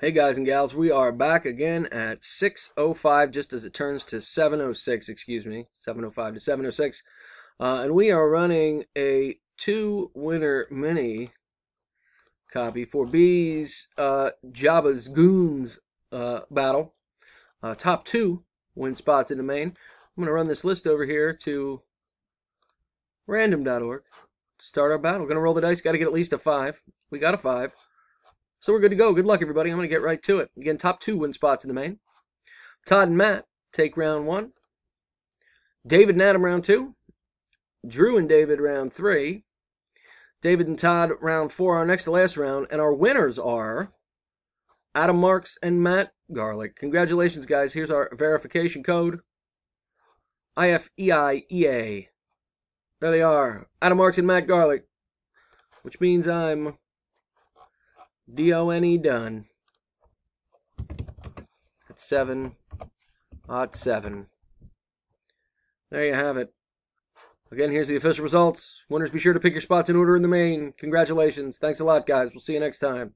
Hey guys and gals, we are back again at 6.05 just as it turns to 7.06, excuse me, 7.05 to 7.06. Uh, and we are running a two winner mini copy for Bee's uh, Jabba's Goons uh, battle. Uh, top two win spots in the main. I'm going to run this list over here to random.org to start our battle. Going to roll the dice, got to get at least a five. We got a five. So we're good to go. Good luck, everybody. I'm going to get right to it. Again, top two win spots in the main. Todd and Matt take round one. David and Adam round two. Drew and David round three. David and Todd round four, our next to last round. And our winners are Adam Marks and Matt Garlic. Congratulations, guys. Here's our verification code IFEIEA. There they are. Adam Marks and Matt Garlic. Which means I'm D-O-N-E done. It's seven. Odd seven. There you have it. Again, here's the official results. Winners, be sure to pick your spots in order in the main. Congratulations. Thanks a lot, guys. We'll see you next time.